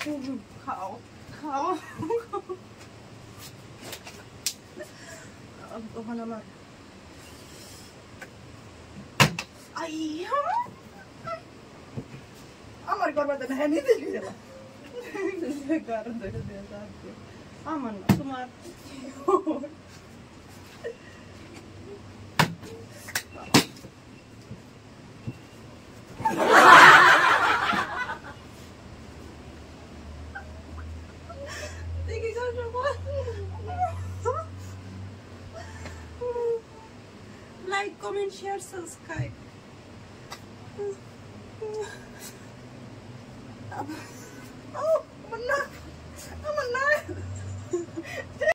calma, calma. Baba naman. Ay! Amar garmada na hani değil mi? Garmada da yazardı. Aman, kumar. like, comment, share, subscribe. oh, I'm a knife. I'm a knife.